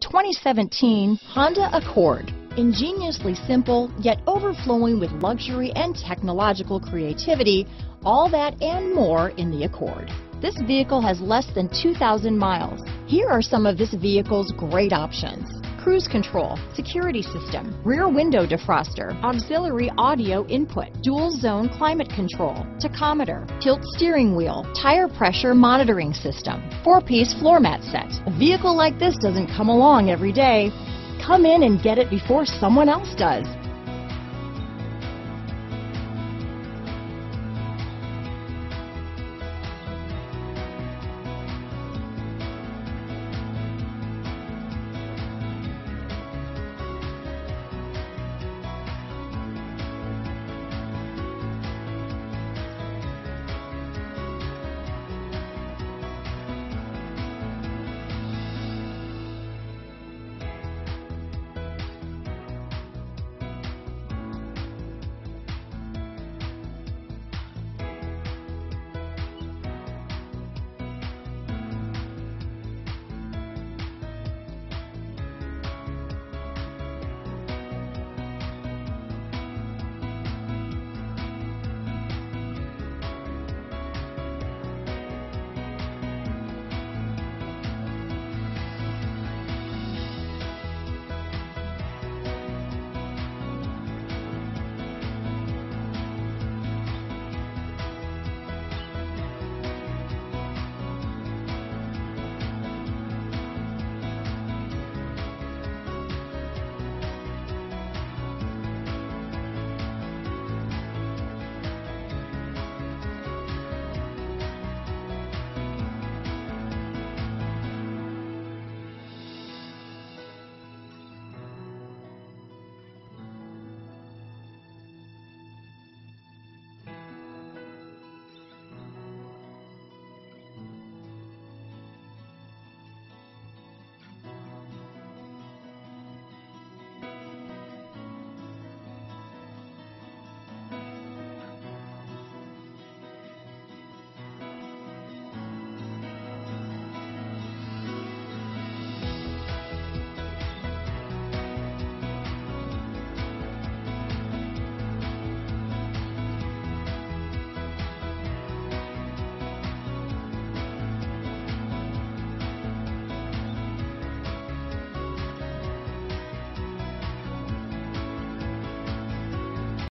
2017 Honda Accord. Ingeniously simple, yet overflowing with luxury and technological creativity, all that and more in the Accord. This vehicle has less than 2,000 miles. Here are some of this vehicle's great options. Cruise control, security system, rear window defroster, auxiliary audio input, dual zone climate control, tachometer, tilt steering wheel, tire pressure monitoring system, four-piece floor mat set. A vehicle like this doesn't come along every day. Come in and get it before someone else does.